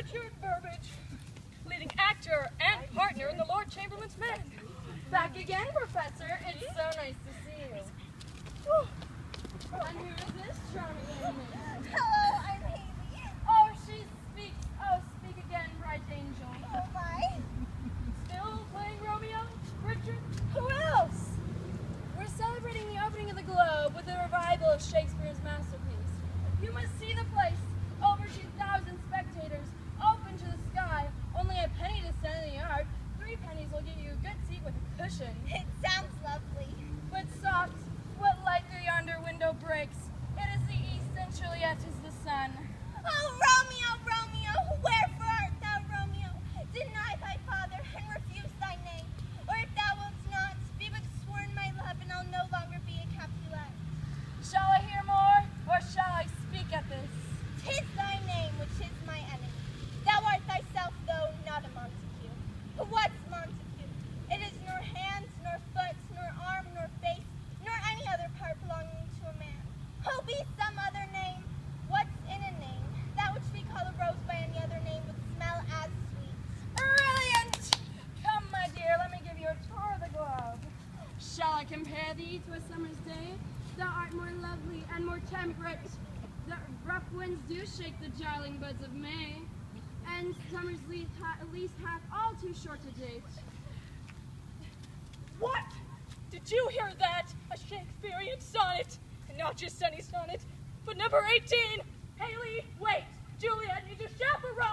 Richard Burbage, leading actor and partner in The Lord Chamberlain's Men. Back again, Professor. It's so nice to see you. Whew. And who is this charming young man? Hello, I'm Haley. Oh, she speaks. Oh, speak again, bright angel. Oh my. Still playing Romeo, Richard? Who else? We're celebrating the opening of the Globe with a revival of Shakespeare's masterpiece. You must see the place. Cushion. It sounds lovely. But soft, I compare thee to a summer's day? Thou art more lovely and more temperate. The rough winds do shake the jarling buds of May, and summer's leaf ha- least hath all too short a date. What? Did you hear that? A Shakespearean sonnet. And not just any sonnet, but number 18. Haley, wait. Juliet needs a chaperone.